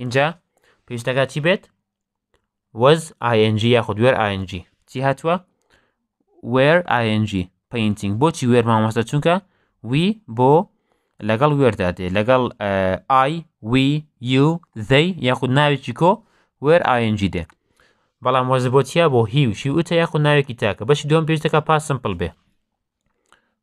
ئینجا پێویست ناکات چی بێت was ing یاخود where ing چی هاتووە where ing painting بۆچی وێر مامۆستا چونکە وی بۆ لەگەڵ وێردا دێ لەگەڵ ئای وی یو زەی یاخود ناوێکی کۆ وێر ing دێ بەڵام وەز بۆ چیا بۆ هی و شی وتە یاخود ناوێکی تاکە بەشی دوم پێویستەکە پاسمپل بێ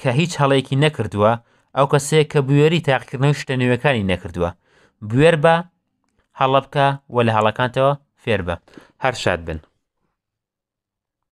کە هیچ هەڵەیەکی نەکردووە، ئەو کەسەیە کە بوێری تاقیکردنەوەی شتە نوێیەکانی نەکردووە. بوێر بە، هەڵە بکە و لە هەڵەکانتەوە فێر بە. هەر شاد بن.